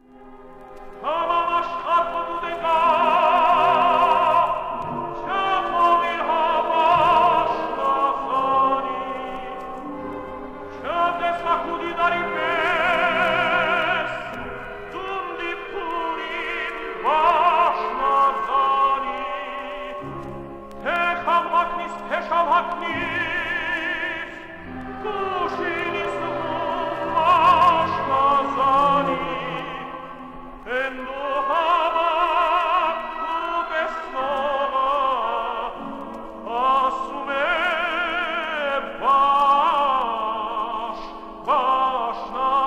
sacudi da Lascia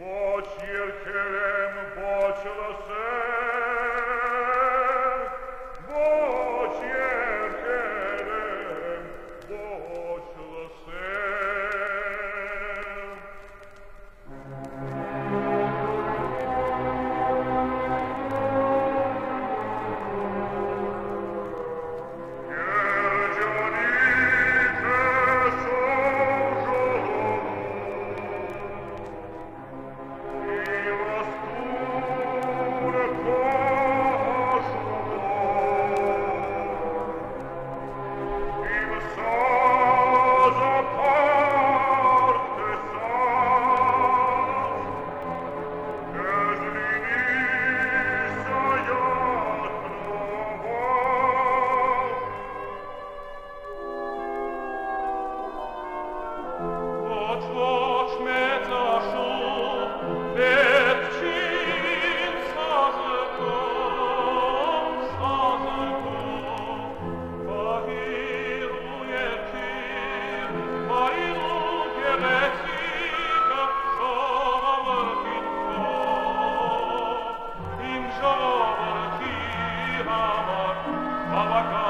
Watch your career. Abacá.